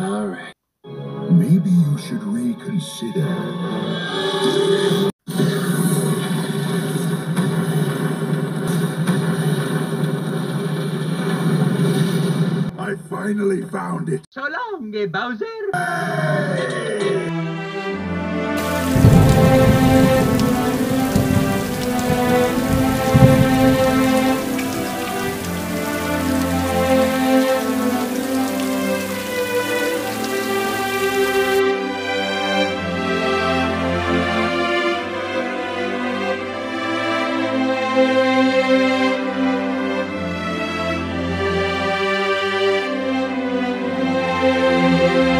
All right. Maybe you should reconsider. I finally found it. So long, eh, Bowser. Thank you.